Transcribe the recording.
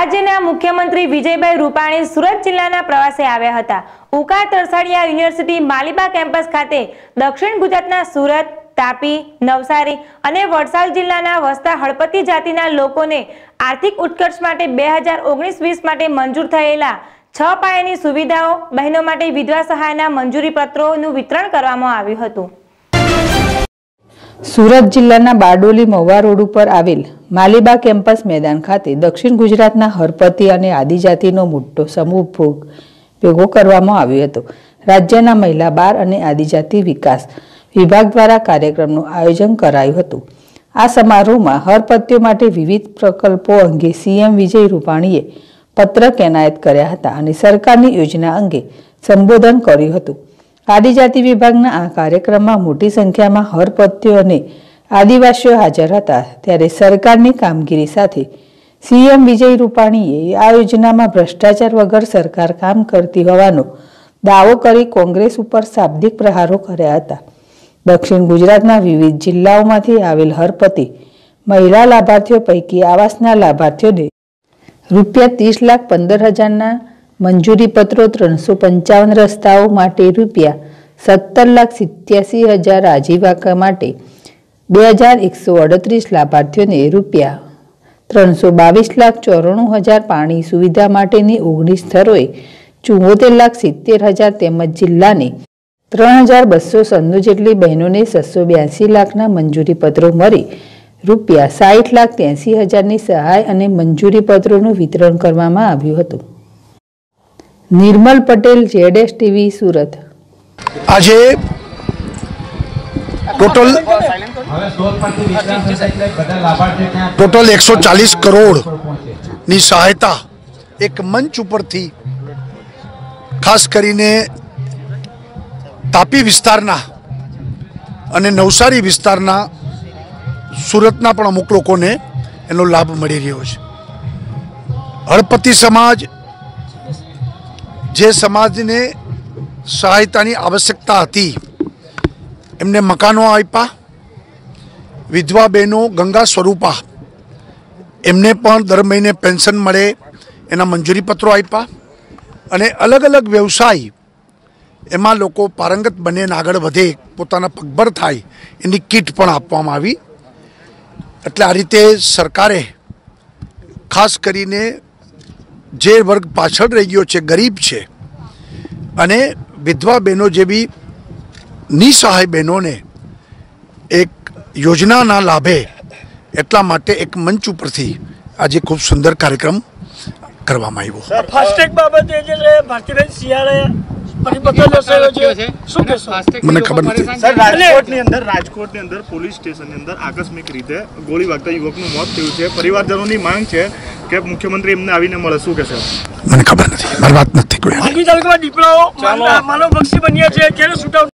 રાજ્યના મુખ્યમંત્રી વિજયભાઈ રૂપાણી સુરત જિલ્લાના પ્રવાસે આવ્યા હતા. ઉકા તરસાડિયા યુનિવર્સિટી માલિબા કેમ્પસ ખાતે દક્ષિણ ગુજરાતના સુરત, તાપી, નવસારી અને વલસાડ જિલ્લાના વસતા હળપતિ જાતિના લોકોને આર્થિક ઉત્કર્ષ માટે બે હજાર ઓગણીસ વીસ માટે મંજૂર થયેલા છ પાયાની સુવિધાઓ બહેનો માટે વિધવા સહાયના મંજૂરી પત્રોનું વિતરણ કરવામાં આવ્યું હતું. સુરત જિલ્લાના બારડોલી મહુવા રોડ ઉપર આવેલ માલીબા કેમ્પસ મેદાન ખાતે દક્ષિણ ગુજરાતના હરપતિ અને આદિજાતિનો મોટો સમૂહ ભોગ ભેગો કરવામાં આવ્યો હતો. રાજ્યના મહિલા બાર અને આદિજાતિ વિકાસ વિભાગ દ્વારા કાર્યક્રમનું આયોજન કરાયું હતું. આ સમારોહમાં હરપતિઓ માટે વિવિધ પ્રકલ્પો અંગે સીએમ વિજય રૂપાણીએ પત્રક એનાયત કર્યા હતા અને સરકારની યોજના અંગે સંબોધન કર્યું હતું. આદિજાતિ વિભાગના આ કાર્યક્રમમાં મોટી સંખ્યામાં હરપત્યો અને આદિવાસીઓ હાજર હતા. ત્યારે સરકારની કામગીરી સાથે સીએમ વિજય રૂપાણીએ આ યોજનામાં ભ્રષ્ટાચાર વગર સરકાર કામ કરતી હોવાનો દાવો કરી કોંગ્રેસ ઉપર શાબ્દિક પ્રહારો કર્યા હતા. દક્ષિણ ગુજરાતના વિવિધ જિલ્લાઓમાંથી આવેલ હરપતિ મહિલા લાભાર્થીઓ પૈકી આવાસના લાભાર્થીઓને રૂપિયા ત્રીસ લાખ પંદર હજારના મંજૂરી પત્રો ત્રણસો પંચાવન રસ્તાઓ માટે રૂપિયા સત્તર લાખ સિત્યાસી હજાર આજીવાકા માટે બે હજાર એકસો અડત્રીસ લાભાર્થીઓને રૂપિયા ત્રણસો બાવીસ લાખ ચોરાણું હજાર પાણી સુવિધા માટેની ઓગણીસ સ્થળોએ ચુમ્મોતેર લાખ સિત્તેર હજાર તેમજ જિલ્લાને ત્રણ હજાર બસો સન્નું જેટલી બહેનોને છસો બ્યાસી લાખના મંજૂરી પત્રો મળી રૂપિયા સાઠ લાખ ત્યાંસી હજારની સહાય અને મંજૂરી પત્રોનું વિતરણ કરવામાં આવ્યું હતું. નિર્મલ પટેલ જેડેસ ટીવી, સુરત. આજે ટોટલ ટોટલ એકસો ચાલીસ કરોડની સહાયતા એક મંચ ઉપરથી ખાસ કરીને તાપી વિસ્તારના અને નવસારી વિસ્તારના સુરતના પણ અમુક લોકોને એનો લાભ મળી રહ્યો છે. હળપતિ સમાજ જે સમાજને સહાયતાની આવશ્યકતા હતી, એમને મકાનો આપ્યા, વિધવા બહેનો ગંગા સ્વરૂપા, એમને પણ દર મહિને પેન્શન મળે, એના મંજૂરી પત્રો આપ્યા અને અલગ અલગ વ્યવસાય એમાં લોકો પારંગત બને આગળ વધે, પોતાના પગભર થાય, એની કીટ પણ આપવામાં આવી. એટલે આ રીતે સરકારે ખાસ કરીને જે વર્ગ પાછળ રહી ગયો છે, ગરીબ છે, અને વિધવા બહેનો જેવી નિસહાય બહેનોને એક યોજનાના લાભે એટલા માટે એક મંચ ઉપરથી આજે ખૂબ સુંદર કાર્યક્રમ કરવામાં આવ્યો. ફાસ્ટેગ બાબતે જે શિયાળે મને ખબર નથી. રાજકોટની અંદર રાજકોટની અંદર પોલીસ સ્ટેશનની અંદર આકસ્મિક રીતે ગોળી વાગતા યુવકનું મોત થયું છે. પરિવારજનોની માંગ છે કે મુખ્યમંત્રી એમને આવીને મળે. શું કહેશે? મને ખબર નથી. મારી વાત નથી કોઈ તાલુકામાં દીપડાઓ માનવ પક્ષી બન્યા છે. ક્યારે શૂટ